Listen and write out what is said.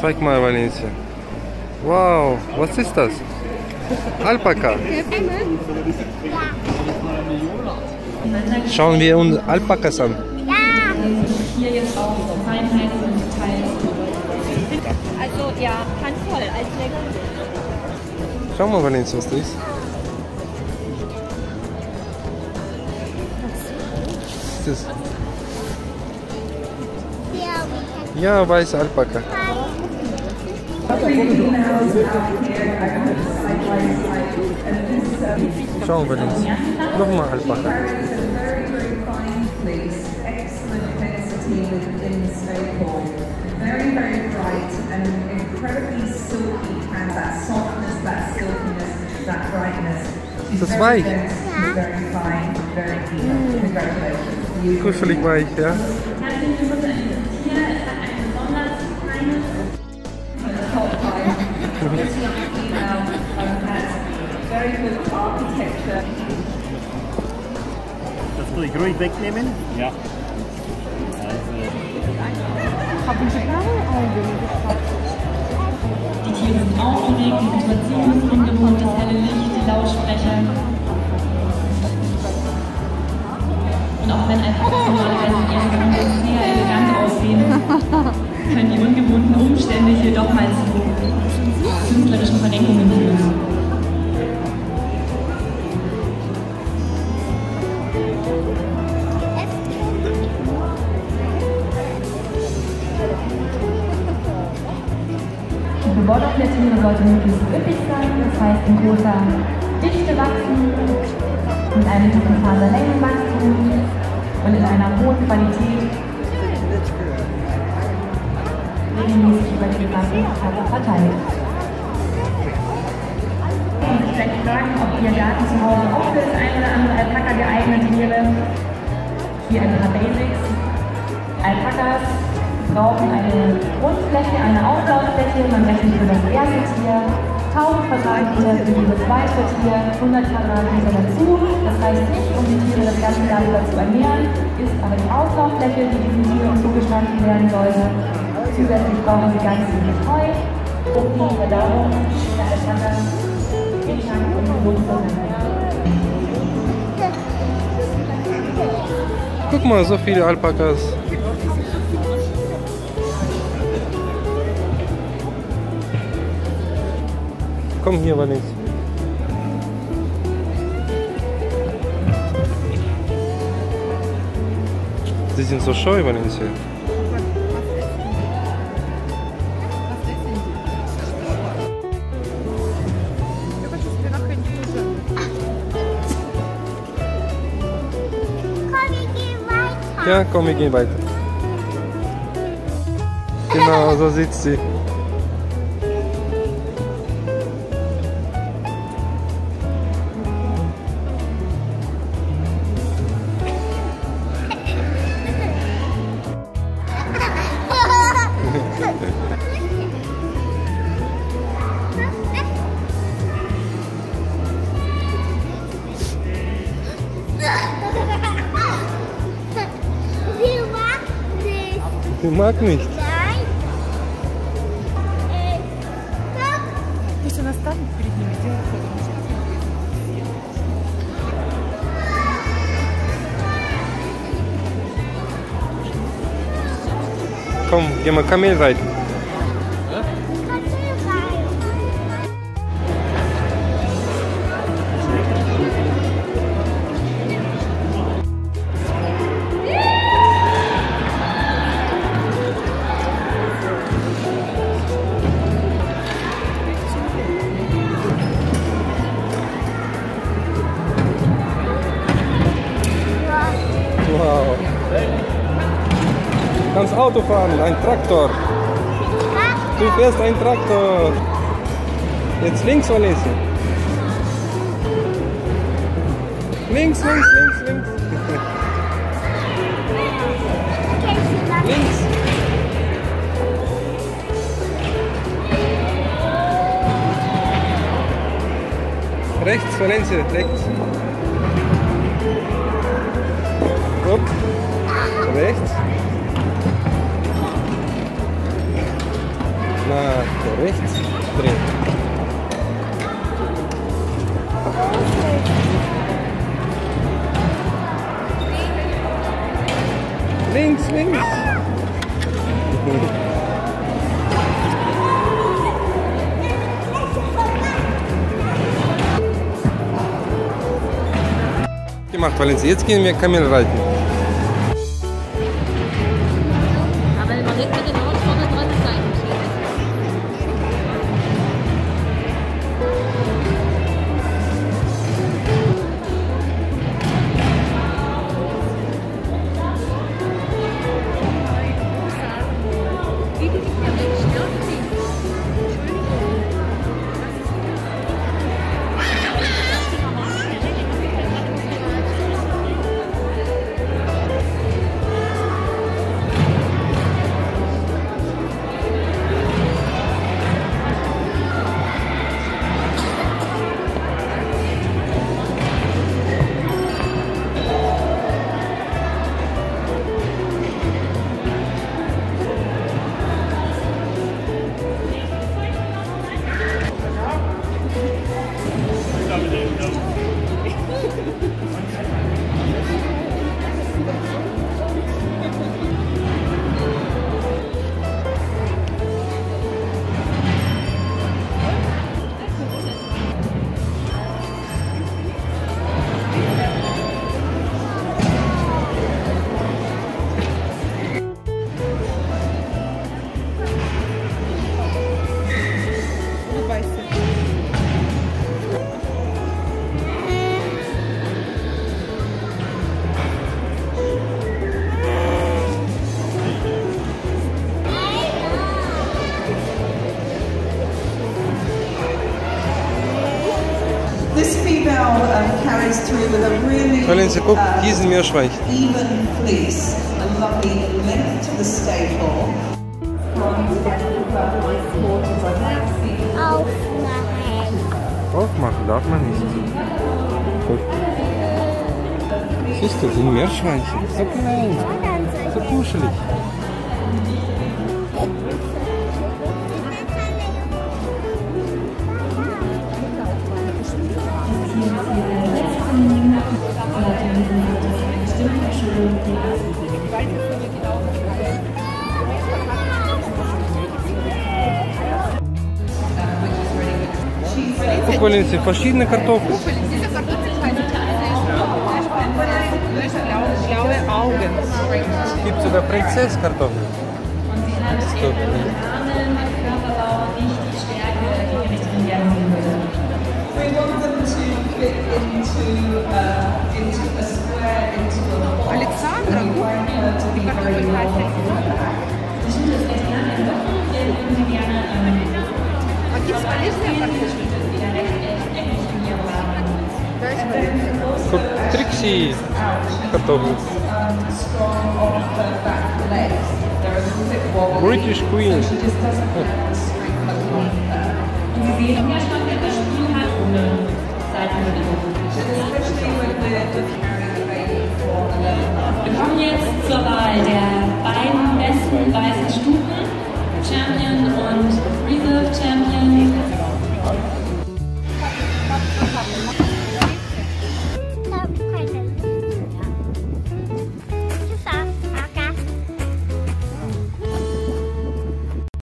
Zeig mal, Valencia. Wow, was ist das? Alpaka. Schauen wir uns Alpakas an. Hier jetzt auch Feinheiten und Details. Also ja, handvoll als Lecker. Schau mal, Valencia, was das ist. Was ist Ja, weiße Alpaka. Schau mal, Valencia. Nochmal Alpaka. Very, very bright and incredibly silky, has that softness, that silkiness, that brightness. Das weich. dense, she's very fine, keen. Congratulations. Kuschelig weich, ja. Very good architecture. Das tue ich ruhig wegnehmen. Ja. Also, Die Tiere sind aufgeregt, die Situation ist ungewohnt, das helle Licht, die Lautsprecher. Und auch wenn einfach normalerweise in ihrem Gewand sehr elegant aussehen, können die ungewohnten Umstände hier doch mal zu künstlerischen Verrenkungen führen. Die Tiere sollte möglichst üppig sein, das heißt in großer Dichte wachsen, mit einem guten Körper verteilt. Und vielleicht fragen, ob Ihr Garten zu Hause auch für das ein oder andere Alpaka geeignet wäre. Hier ein paar Basics. Alpakas brauchen eine Grundfläche, eine Auflauffläche, man rechnet für das erste Tier 1000 Quadratmeter für jedes zweite Tier, 100 Quadratmeter dazu. Das reicht nicht, um die Tiere das ganze Jahr über zu ernähren, ist aber die Auflauffläche, die diesen Tieren zugestanden werden sollte. Zusätzlich brauchen sie ganz wenig Heu, um die Verdauung der Alpakas intakt und halten. Guck mal, so viele Alpakas. Komm hier, Valencia. Sie sind so scheu, Valencia. Ja, komm, wir gehen weiter. Genau, so sitzt sie. Nicht. Nein. Äh, guck. Пусть она станет перед ними, сделает фото. Komm, geh mal Kamel reiten. Kannst Auto fahren, ein Traktor. Du fährst ein Traktor. Jetzt links, Valencia. Links, links, links, links. Links. Rechts, Valencia, rechts. Upp. Rechts. nach rechts drehen. Links, links. gemacht, weil jetzt gehen wir Kamel reiten. Female um, carries through with a really Valencia, guck, uh, hier sind Meerschweinchen. even fleece, a lovely length to the staple. Aufmachen. Aufmachen darf man nicht. Guck. Siehst du, sind Meerschweinchen. So klein, so kuschelig. Куколинцы фашидный картофель. Типа Куколинцы картофель Gibt sogar Prinzesskartoffeln. Into, into, uh, into a to be very low. Трикси картофель. British Queen. Especially with the Wir kommen jetzt zur Wahl der beiden besten weißen Stufen, Champion und